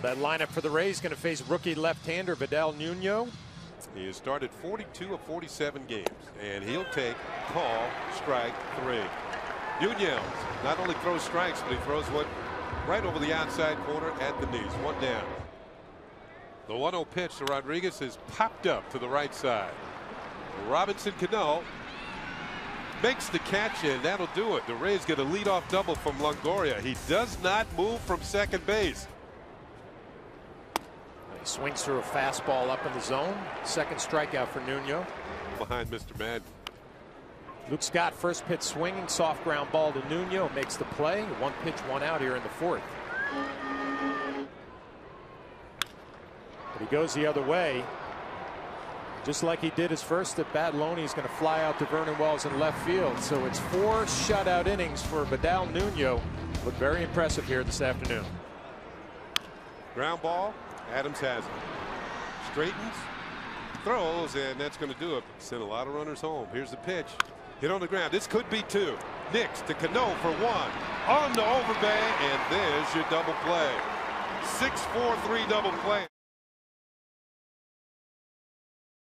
That lineup for the Rays going to face rookie left-hander Vidal Nuno. He has started 42 of 47 games, and he'll take call strike three. Nuno not only throws strikes, but he throws one right over the outside corner at the knees. One down. The 1 0 pitch to Rodriguez is popped up to the right side. Robinson Cano makes the catch, and that'll do it. The Rays get a leadoff double from Longoria. He does not move from second base. Swings through a fastball up in the zone. Second strikeout for Nuno. Behind Mr. Madden. Luke Scott, first pitch swinging, soft ground ball to Nuno, makes the play. One pitch, one out here in the fourth. But he goes the other way. Just like he did his first at bat, Loney's going to fly out to Vernon Wells in left field. So it's four shutout innings for Vidal Nuno. Look very impressive here this afternoon. Ground ball. Adams has it. Straightens, throws, and that's going to do it. Send a lot of runners home. Here's the pitch. Hit on the ground. This could be two. Nix to Cano for one. On the overbay, and there's your double play. 6-4-3 double play.